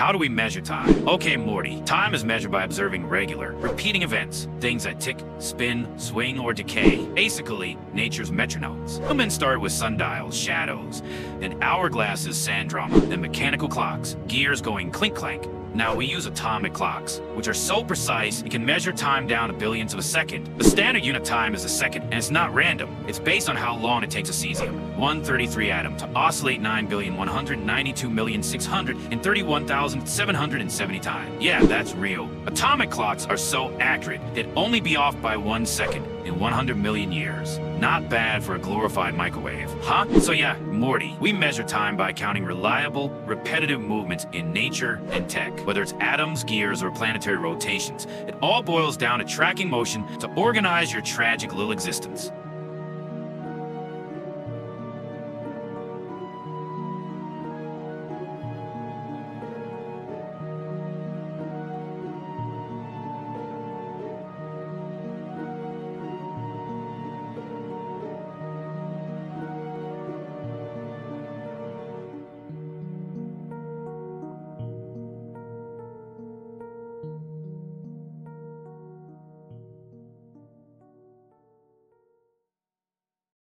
How do we measure time? Okay, Morty, time is measured by observing regular, repeating events, things that tick, spin, swing, or decay. Basically, nature's metronomes. Humans start with sundials, shadows, then hourglasses, sand drama, then mechanical clocks, gears going clink-clank, now, we use atomic clocks, which are so precise it can measure time down to billions of a second. The standard unit time is a second, and it's not random. It's based on how long it takes a cesium-133 atom to oscillate 9,192,631,770 times. Yeah, that's real. Atomic clocks are so accurate, they'd only be off by one second in 100 million years. Not bad for a glorified microwave, huh? So yeah, Morty, we measure time by counting reliable, repetitive movements in nature and tech. Whether it's atoms, gears, or planetary rotations, it all boils down to tracking motion to organize your tragic little existence.